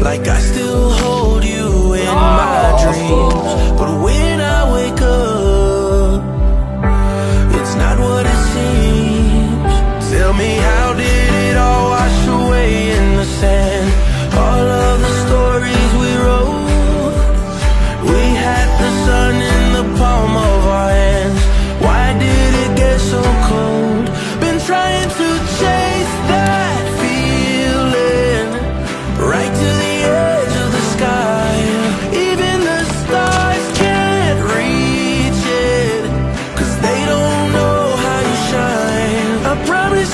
Like I still hold you in my dreams, but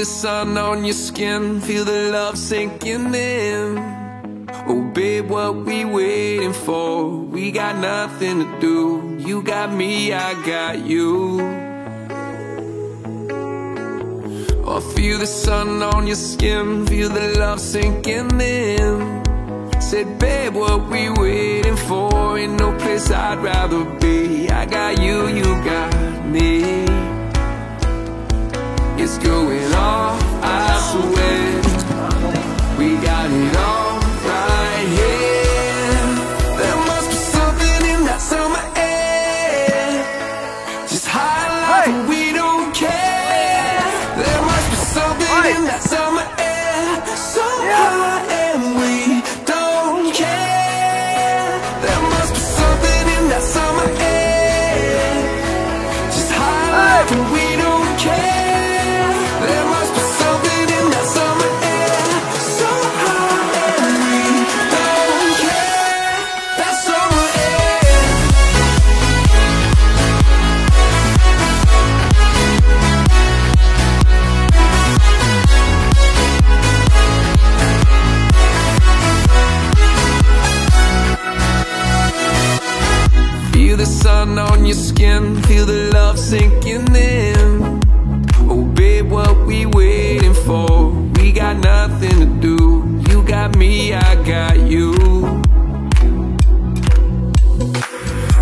the sun on your skin Feel the love sinking in. Oh babe, what we waiting for? We got nothing to do. You got me, I got you. Oh, feel the sun on your skin Feel the love sinking in. Said babe, what we waiting for? Ain't no place I'd rather be. I got you, you got me. It's going off, I swear. sun on your skin. Feel the love sinking in. Oh babe, what we waiting for? We got nothing to do. You got me, I got you.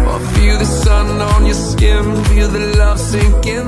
Oh, Feel the sun on your skin. Feel the love sinking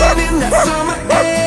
in that summer air